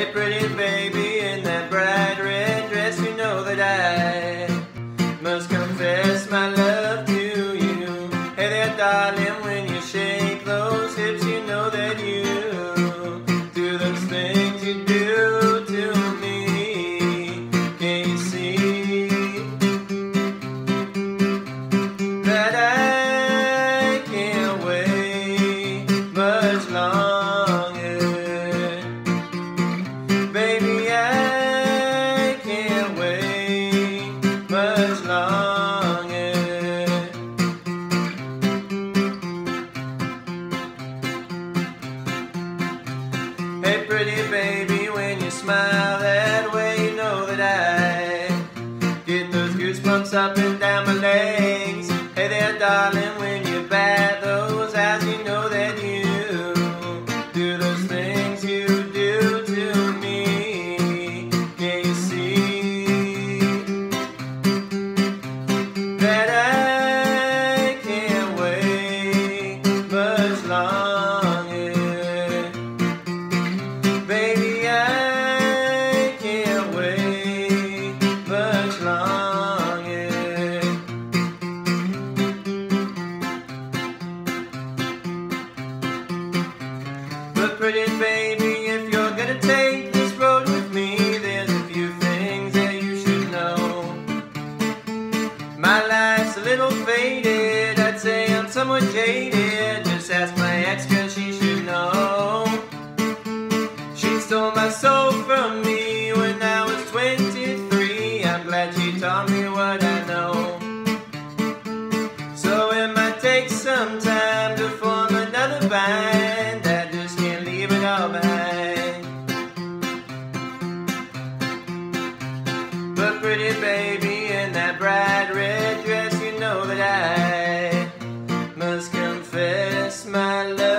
Hey, pretty Hey, pretty baby, when you smile that way, you know that I get those goosebumps up and down my legs. Hey there, darling, Pretty baby, if you're gonna take this road with me, there's a few things that you should know. My life's a little faded, I'd say I'm somewhat jaded. Just ask my ex, cause she should know. She stole my soul from me when I was 23. I'm glad she taught me what I know. So it might take some time pretty baby in that bright red dress, you know that I must confess my love.